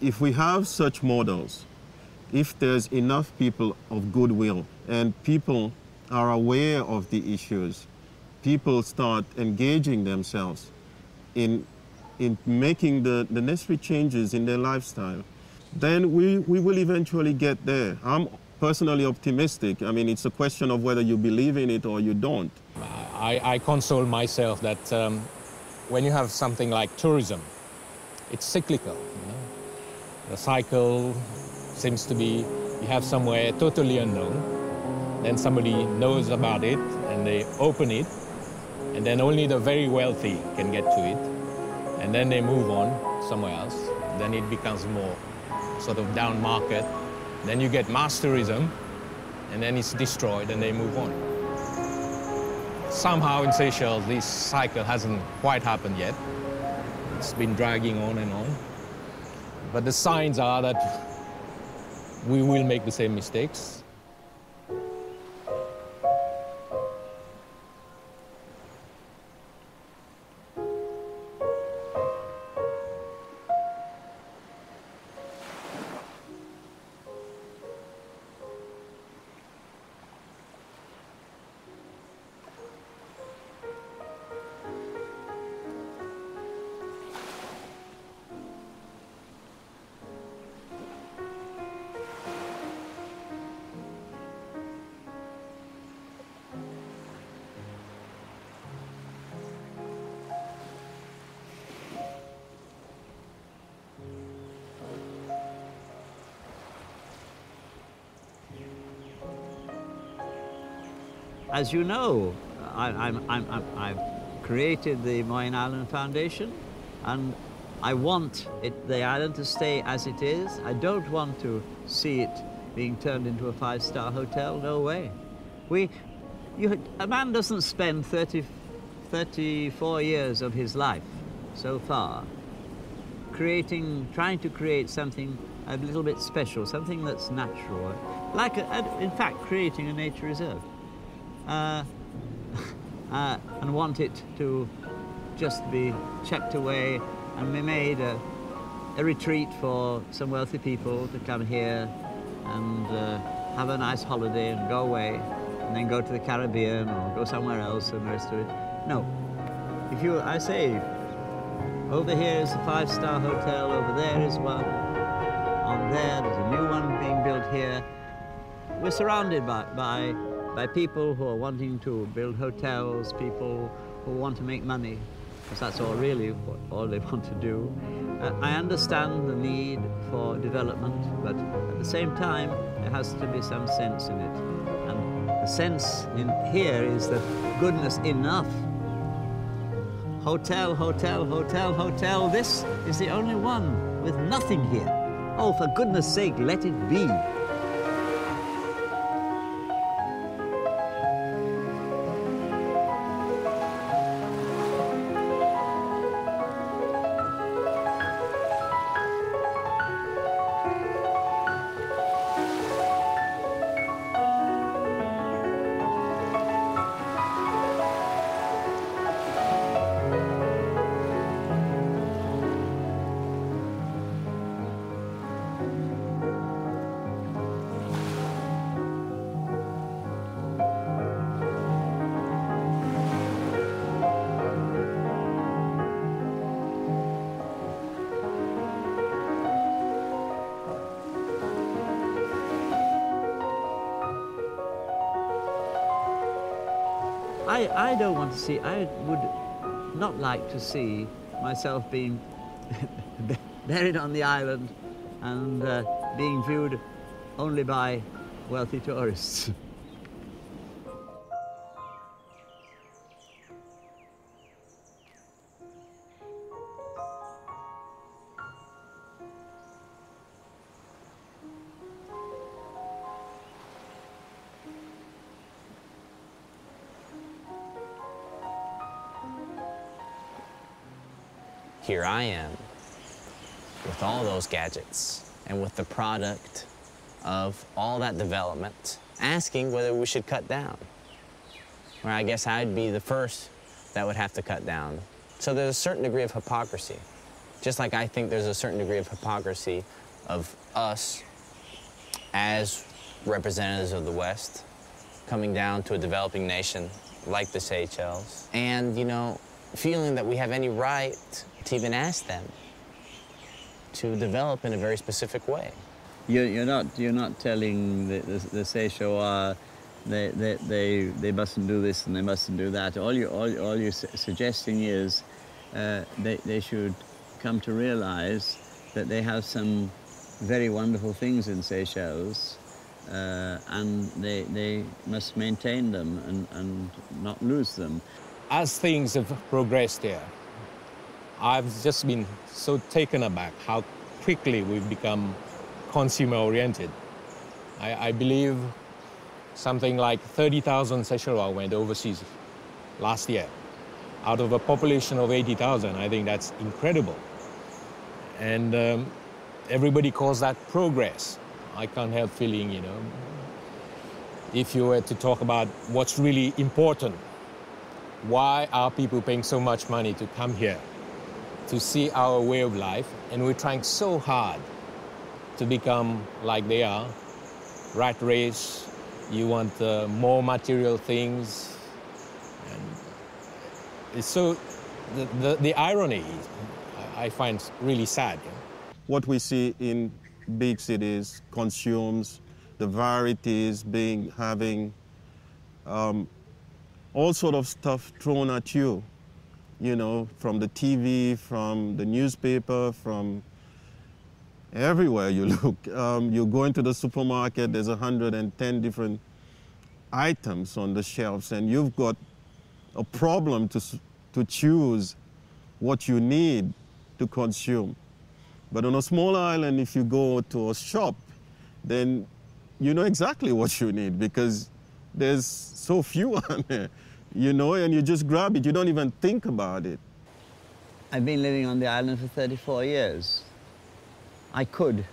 if we have such models, if there's enough people of goodwill and people are aware of the issues, people start engaging themselves in, in making the, the necessary changes in their lifestyle, then we, we will eventually get there. I'm personally optimistic. I mean, it's a question of whether you believe in it or you don't. I, I console myself that um, when you have something like tourism, it's cyclical. You know? The cycle seems to be you have somewhere totally unknown, then somebody knows about it and they open it, and then only the very wealthy can get to it, and then they move on somewhere else. Then it becomes more sort of down market. Then you get mass tourism, and then it's destroyed and they move on. Somehow in Seychelles, this cycle hasn't quite happened yet. It's been dragging on and on. But the signs are that we will make the same mistakes. As you know, I, I've created the Moyenne Island Foundation and I want it, the island to stay as it is. I don't want to see it being turned into a five-star hotel, no way. We, you, a man doesn't spend 30, 34 years of his life so far creating, trying to create something a little bit special, something that's natural, like, a, in fact, creating a nature reserve. Uh, uh, and want it to just be checked away and we made a, a retreat for some wealthy people to come here and uh, have a nice holiday and go away and then go to the Caribbean or go somewhere else and rest of it. No. If you, I say, over here is a five-star hotel, over there is one, on there there's a new one being built here. We're surrounded by, by, by people who are wanting to build hotels, people who want to make money, because that's all really what, all they want to do. Uh, I understand the need for development, but at the same time, there has to be some sense in it. And the sense in here is that goodness enough. Hotel, hotel, hotel, hotel. This is the only one with nothing here. Oh, for goodness sake, let it be. Want to see, I would not like to see myself being buried on the island and uh, being viewed only by wealthy tourists. I am with all those gadgets and with the product of all that development, asking whether we should cut down. Where I guess I'd be the first that would have to cut down. So there's a certain degree of hypocrisy. Just like I think there's a certain degree of hypocrisy of us as representatives of the West coming down to a developing nation like the Seychelles and, you know, feeling that we have any right to even ask them to develop in a very specific way. You're, you're not you're not telling the the, the Seychelles they, they they they mustn't do this and they mustn't do that. All you all, all you're su- suggesting is uh, they they should come to realize that they have some very wonderful things in Seychelles. Uh, and they, they must maintain them and, and not lose them. As things have progressed there, I've just been so taken aback how quickly we've become consumer oriented. I, I believe something like 30,000 Seychelles went overseas last year. Out of a population of 80,000, I think that's incredible. And um, everybody calls that progress. I can't help feeling, you know, if you were to talk about what's really important, why are people paying so much money to come here? To see our way of life, and we're trying so hard to become like they are. Rat race, you want uh, more material things, and so the, the, the irony I find really sad. What we see in big cities consumes the varieties being having um, all sort of stuff thrown at you you know, from the TV, from the newspaper, from everywhere you look. Um, you go into the supermarket, there's 110 different items on the shelves, and you've got a problem to, to choose what you need to consume. But on a small island, if you go to a shop, then you know exactly what you need because there's so few on there you know, and you just grab it. You don't even think about it. I've been living on the island for 34 years. I could,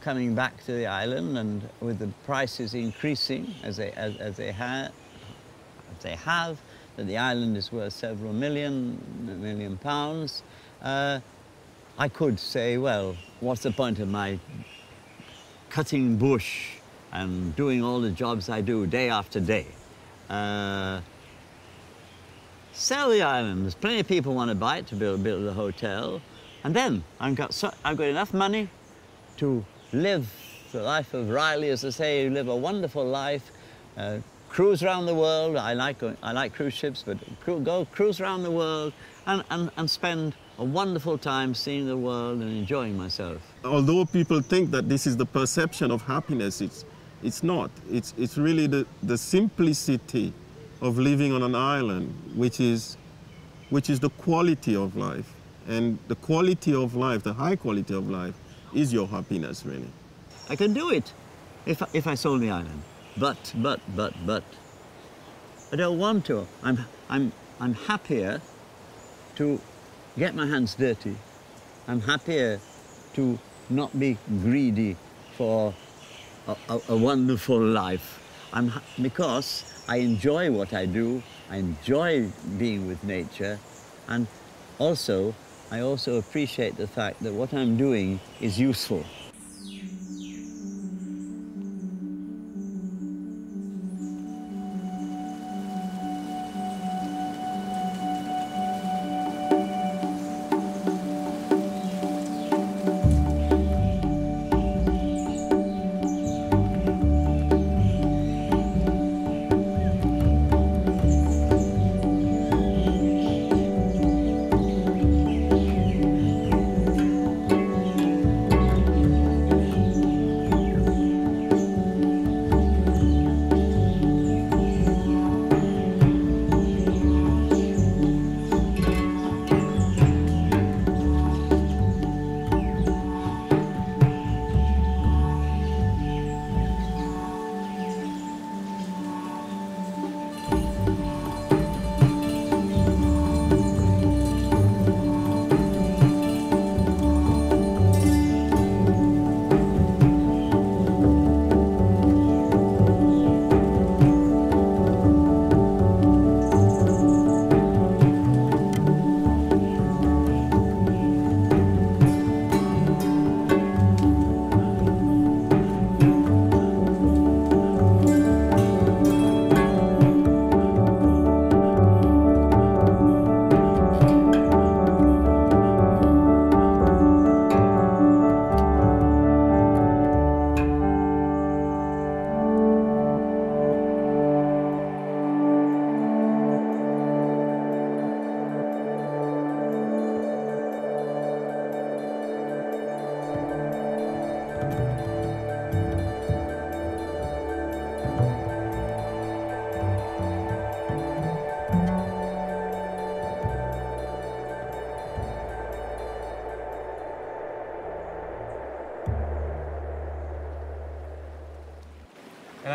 coming back to the island and with the prices increasing as they, as, as they, ha- as they have, that the island is worth several million, million pounds, uh, I could say, well, what's the point of my cutting bush and doing all the jobs I do day after day? Uh, sell the island. There's plenty of people want to buy it to build, build a hotel. And then I've got, so, I've got enough money to live the life of Riley, as I say, live a wonderful life, uh, cruise around the world. I like, I like cruise ships, but cru go cruise around the world and, and, and spend a wonderful time seeing the world and enjoying myself. Although people think that this is the perception of happiness, it's, it's not. It's, it's really the, the simplicity of living on an island, which is, which is the quality of life. And the quality of life, the high quality of life, is your happiness, really. I can do it if, if I sold the island. But, but, but, but, I don't want to. I'm, I'm, I'm happier to get my hands dirty. I'm happier to not be greedy for a, a, a wonderful life. I'm, because I enjoy what I do, I enjoy being with nature, and also, I also appreciate the fact that what I'm doing is useful.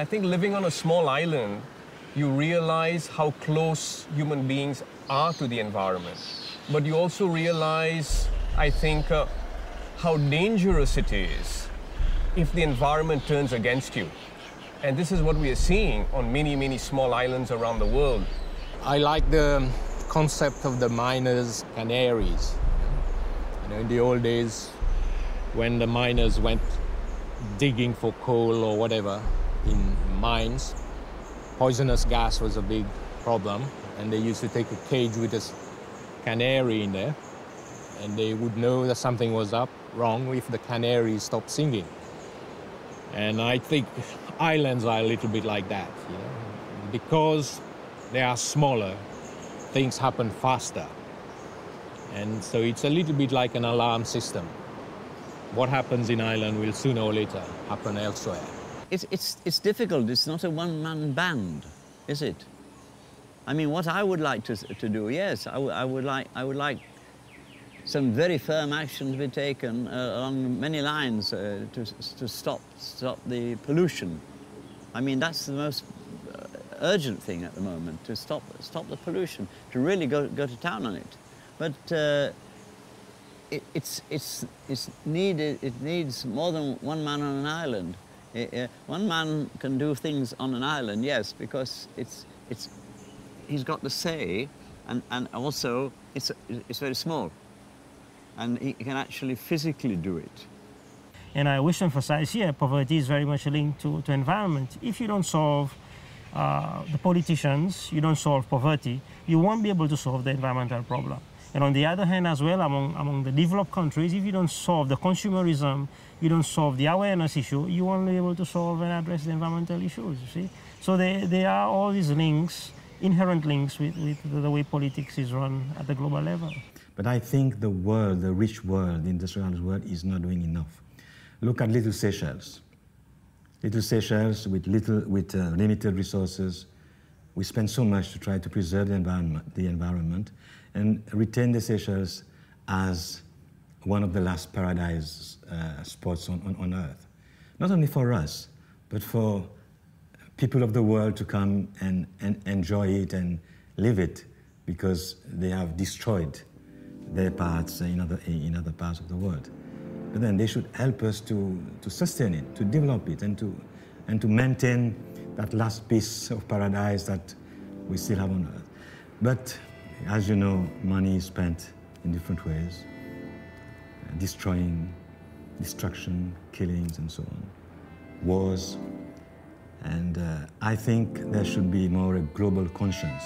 I think living on a small island, you realize how close human beings are to the environment. But you also realize, I think, uh, how dangerous it is if the environment turns against you. And this is what we are seeing on many, many small islands around the world. I like the concept of the miners' canaries. You know, in the old days, when the miners went digging for coal or whatever in mines, poisonous gas was a big problem, and they used to take a cage with a canary in there, and they would know that something was up wrong if the canary stopped singing. And I think islands are a little bit like that, you know? because they are smaller, things happen faster. And so it's a little bit like an alarm system. What happens in Ireland will sooner or later happen elsewhere. It's, it's, it's difficult. It's not a one-man band, is it? I mean, what I would like to, to do, yes, I, I would like, I would like some very firm action to be taken uh, along many lines uh, to, to stop, stop the pollution. I mean, that's the most uh, urgent thing at the moment, to stop, stop the pollution, to really go, go to town on it. But uh, it, it's, it's, it's needed, it needs more than one man on an island. One man can do things on an island, yes, because it's, it's, he's got the say, and, and also it's, it's very small. And he can actually physically do it. And I wish to emphasize here, poverty is very much linked to, to environment. If you don't solve uh, the politicians, you don't solve poverty, you won't be able to solve the environmental problem. And on the other hand as well, among, among the developed countries, if you don't solve the consumerism, you don't solve the awareness issue, you won't be able to solve and address the environmental issues, you see? So there, there are all these links, inherent links with, with the way politics is run at the global level. But I think the world, the rich world, the industrialized world, is not doing enough. Look at little Seychelles. Little Seychelles with, little, with uh, limited resources. We spend so much to try to preserve the environment, the environment and retain the Seychelles as one of the last paradise uh, spots on, on, on Earth. Not only for us, but for people of the world to come and, and enjoy it and live it because they have destroyed their parts in other, in other parts of the world. But then they should help us to, to sustain it, to develop it, and to, and to maintain that last piece of paradise that we still have on Earth. But as you know, money is spent in different ways, uh, destroying, destruction, killings, and so on, wars. And uh, I think there should be more a global conscience.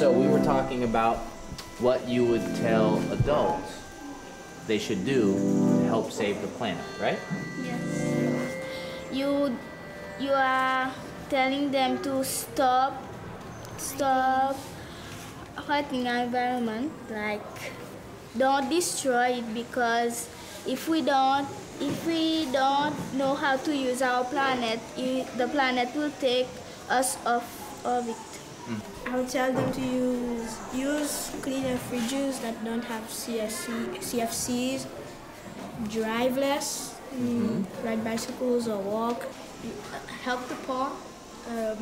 So we were talking about what you would tell adults they should do to help save the planet, right? Yes. You, you are telling them to stop, stop our environment. Like, don't destroy it because if we don't, if we don't know how to use our planet, the planet will take us off of it. I would tell them to use use cleaner fridges that don't have CFC, CFCs, drive less, mm, ride bicycles or walk, Help the poor. um,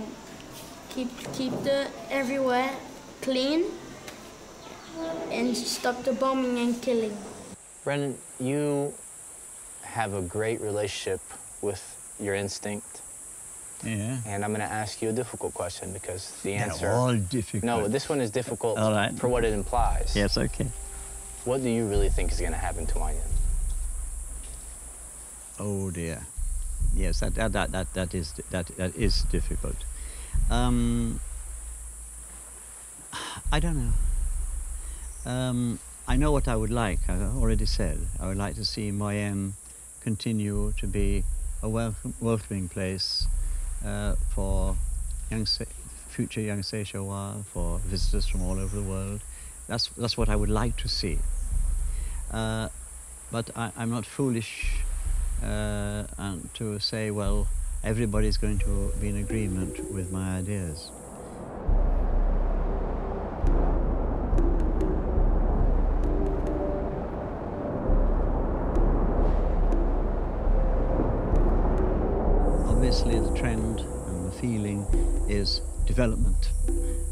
keep keep the everywhere clean, and stop the bombing and killing. Brendon, you have a great relationship with your instinct. Yeah. And I'm going to ask you a difficult question because the They're answer. all difficult. No, this one is difficult All right. for what it implies. Yes, okay. What do you really think is going to happen to Moyenne? Oh dear. Yes, that that that that, that is that that is difficult. Um, I don't know. Um, I know what I would like. I already said I would like to see Moyenne continue to be a welcome, welcoming place uh, for young future young Seychellois, for visitors from all over the world. That's that's what I would like to see. Uh, but I, I'm not foolish uh, and to say, well, everybody's going to be in agreement with my ideas. Obviously, the trend and the feeling is development.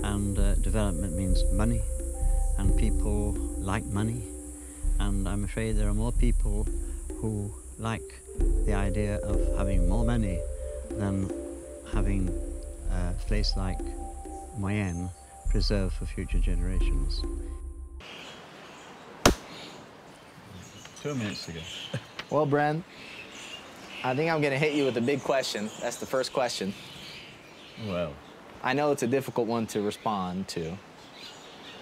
And uh, development means money, and people like money. And I'm afraid there are more people who like the idea of having more money than having a place like Moyenne preserved for future generations. Two minutes ago. well, Bren, I think I'm going to hit you with a big question. That's the first question. Well. I know it's a difficult one to respond to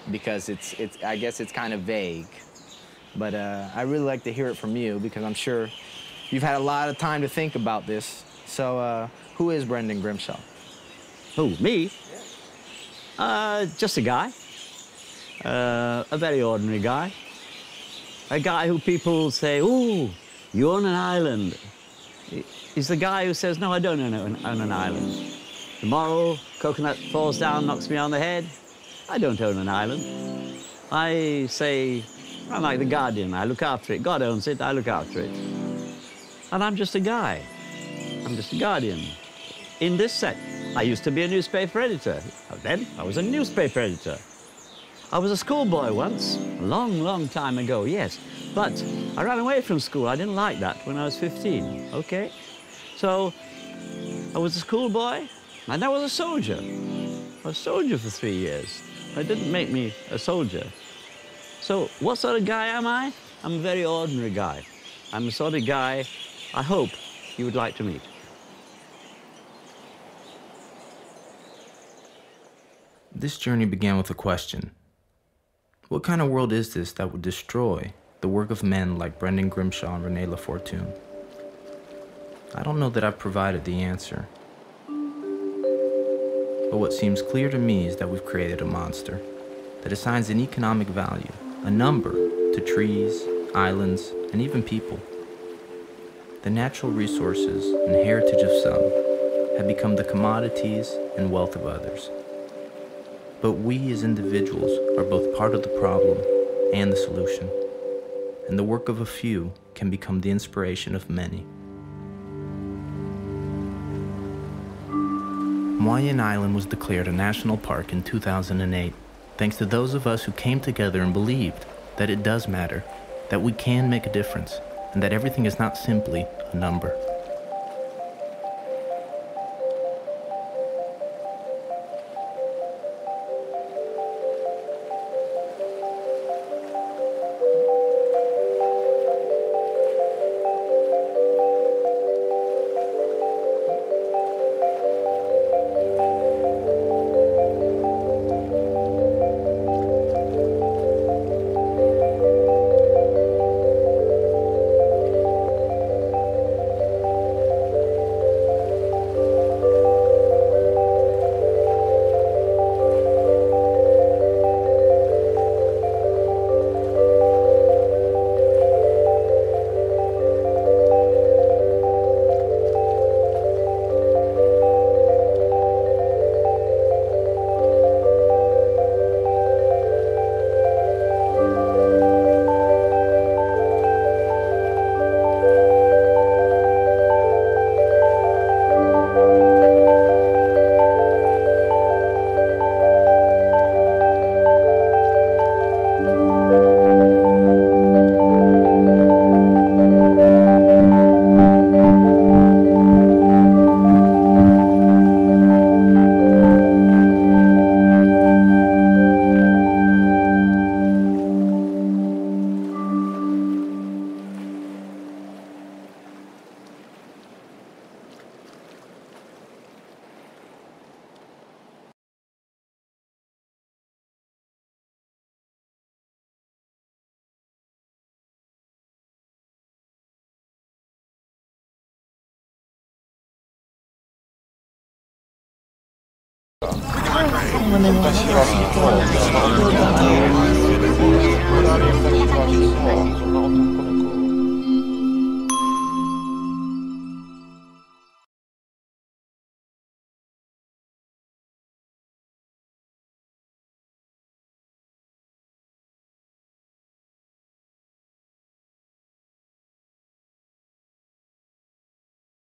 because it's, it's I guess it's kind of vague. But uh, I really like to hear it from you because I'm sure you've had a lot of time to think about this. So, uh, who is Brendon Grimshaw? Who, me? Yeah. Uh, just a guy. Uh, a very ordinary guy. A guy who people say, oh, you're on an island. He's the guy who says, no, I don't own an, own an island. Tomorrow, coconut falls down, knocks me on the head. I don't own an island. I say, I'm like the guardian. I look after it. God owns it. I look after it. And I'm just a guy. I'm just a guardian. In this set, I used to be a newspaper editor. Then I was a newspaper editor. I was a schoolboy once, a long, long time ago, yes. But I ran away from school. I didn't like that when I was 15, okay? So I was a schoolboy, and I was a soldier. I was a soldier for three years. It didn't make me a soldier. So what sort of guy am I? I'm a very ordinary guy. I'm the sort of guy I hope you would like to meet. This journey began with a question. What kind of world is this that would destroy the work of men like Brendon Grimshaw and Rene Lafortune? I don't know that I've provided the answer. But what seems clear to me is that we've created a monster that assigns an economic value a number to trees, islands, and even people. The natural resources and heritage of some have become the commodities and wealth of others. But we as individuals are both part of the problem and the solution, and the work of a few can become the inspiration of many. Moyenne Island was declared a national park in 2008 thanks to those of us who came together and believed that it does matter, that we can make a difference, and that everything is not simply a number.